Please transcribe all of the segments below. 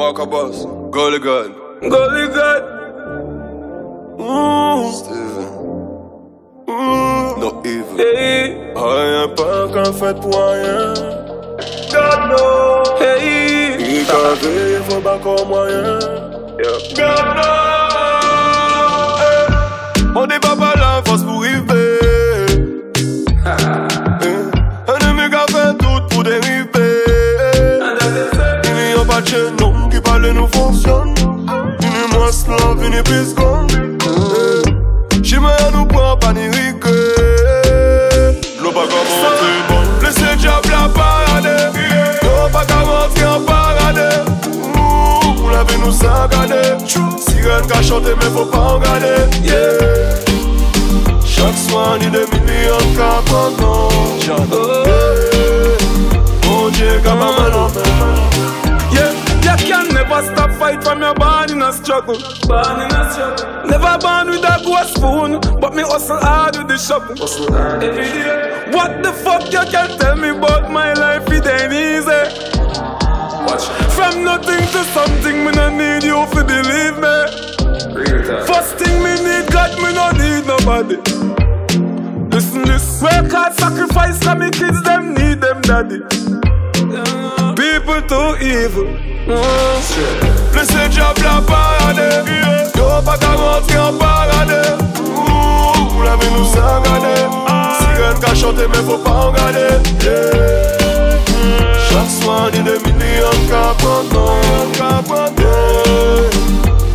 Mark Boss, Gully God, Gully God. Mmh. Steven. Mmh. No evil. Hey. Rien pas qu'un fait pour rien. God no. Hey. Il t'a veillé, faut pas comme moyen. Yeah. God no. Slave, une plus grande. J'aime à nous prendre pas ni riquer. L'eau pas qu'à monter bon. Laissez diable la parade. L'eau pas qu'à monter en parade. Ouh, la vie nous saccade. Sirène qu'a chanté, mais faut pas en garder. Yeah. Chaque soir, ni des millions de cas pendant. Oh. Mon Dieu, comme un mal en Yeah, you can never stop fight from your born in a struggle. Born in a struggle. Never born with a gold spoon, but me hustle hard with the shovel. Hustle hard every day. What the fuck you can tell me about my life? It ain't easy. Watch. From nothing to something, me no need you to believe me. First thing me need God, me no need nobody. Listen this, work hard, sacrifice, cause me kids them need them daddy. People too evil. Mm. Laissez diable la Chanté, mais faut pas en garder. Yeah. Chaque soir, ni de cas pendant. Yeah.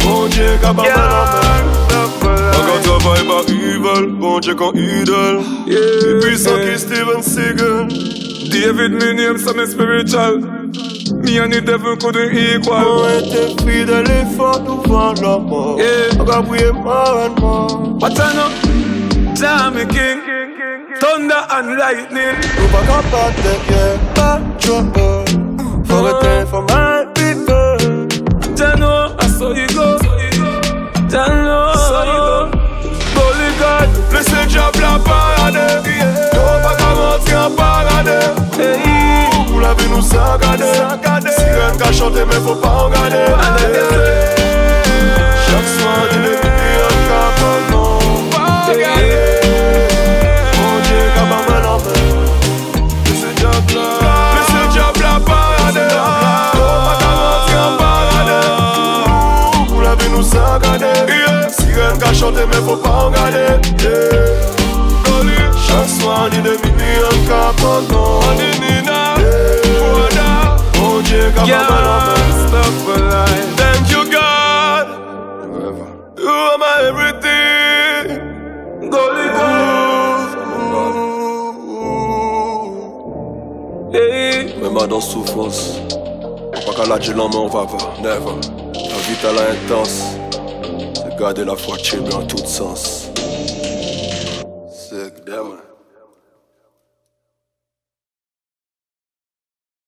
Mon Dieu, qu'a pas mal en main. Encore travail par evil, bon Dieu qu'on idole. Yeah. Et puissant qui Steven Seagal. David, me name some spiritual. Me and the devil couldn't equal. On était fidèles et forts devant la mort. Yeah. On a prié mort et mort. What I know? Jammy King, thunder and lightning. Nous pas capables de guerre, pas trouble. Faut rester for my people. Jano, I saw you go. Jano, Holy God, Laissez diable la parade. Y'aura pas qu'à rentrer en parade. hey. Ouh, la vie nous saccade. Sirène qu'a chanté, mais faut pas en garder. Sirène qu'a chanté, mais faut pas en garder. Chaque soir, ni de minuit en cas non. Mon Dieu, qu'a pas mal en main. Yeah, stop for life. Thank you, God. You are my everything. Holy God, hey. Même dans souffrance, pas qu'à la Dieu on va pas, never. La vie t'as la intense, garder la foi chez en tout sens. C'est.